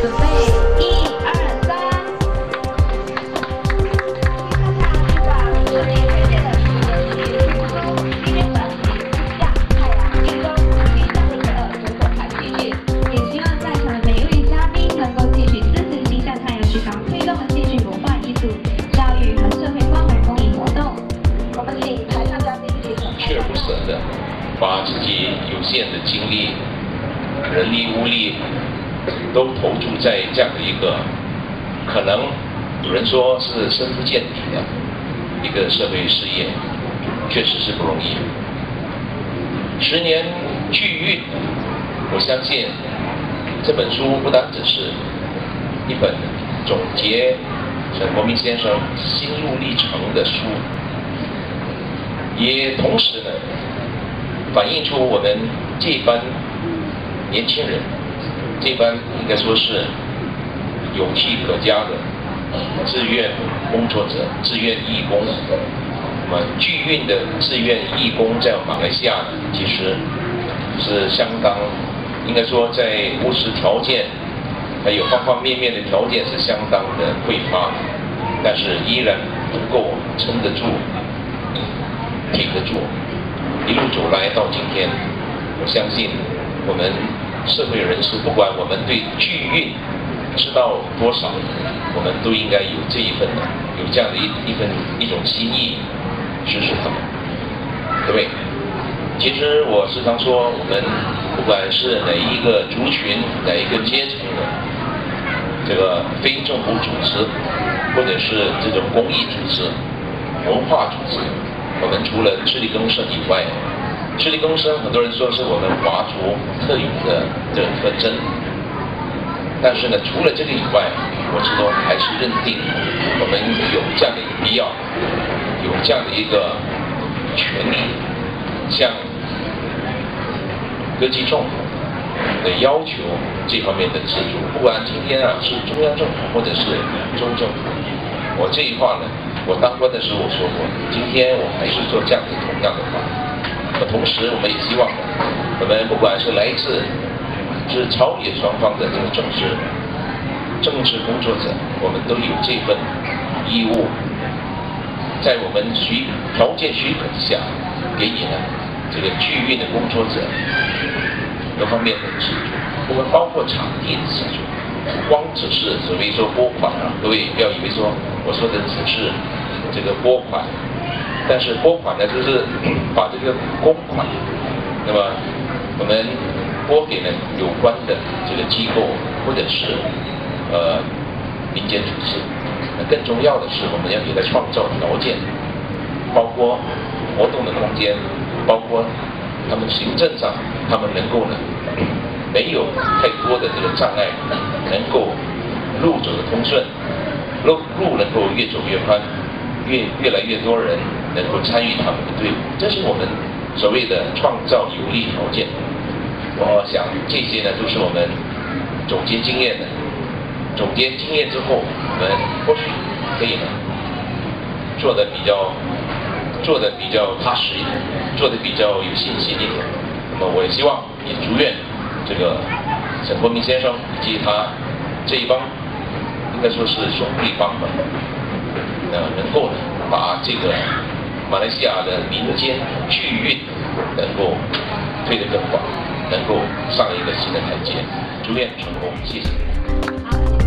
准备，一二三！我们的“”剧，下太阳，也希望在场的每一位嘉宾能够继续支持“下太阳剧”，推动戏剧文化艺术教育和社会公益活动。我们请台上嘉宾。不的，把自己有限的精力、人力、物力。都投注在这样的一个可能有人说是深不见底的一个社会事业，确实是不容易。十年聚运，我相信这本书不单只是一本总结沈国民先生心路历程的书，也同时呢反映出我们这班年轻人，这班应该说是勇气可嘉的志愿工作者、志愿义工。那么聚运的志愿义工在马来西亚其实是相当，应该说在物质条件还有方方面面的条件是相当的匮乏，但是依然能够撑得住、挺得住，一路走来到今天，我相信我们社会人士不管我们对聚运知道多少，我们都应该有这一份有这样的一一份一种心意。支持他们，对不对？其实我时常说，我们不管是哪一个族群、哪一个阶层的这个非政府组织，或者是这种公益组织、文化组织，我们除了自力更生以外，自力更生很多人说是我们华族特有的这个特征。但是呢，除了这个以外，我始终还是认定我们有这样的一个必要。有这样的一个权利，向各级政府的要求这方面的资助，不管今天啊是中央政府或者是州政府，我这一话呢，我当官的时候我说过，今天我还是做这样的同样的话。那同时，我们也希望我们不管是来自是朝野双方的这个政治政治工作者，我们都有这份义务。在我们许条件许可之下，给你呢这个剧运的工作者各方面的资助，我们包括场地的资助，光只是所谓说拨款啊，各位不要以为说我说的只是这个拨款，但是拨款呢就是把这个公款，那么我们拨给了有关的这个机构或者是呃民间组织。那更重要的是，我们要给他创造条件，包括活动的空间，包括他们行政上，他们能够呢 没有太多的这个障碍，能够路走得通顺，路路能够越走越宽，越越来越多人能够参与他们的队伍，这是我们所谓的创造有利条件。我想这些呢，都是我们总结经验的。总结经验之后，我们或许可以呢做的比较做的比较踏实一点，做的比较有信心一点。那么我也希望也祝愿这个陈国民先生以及他这一帮应该说是兄弟帮吧，呃，能够呢把这个马来西亚的民间剧运能够推得更广，能够上一个新的台阶。祝愿成功，谢谢。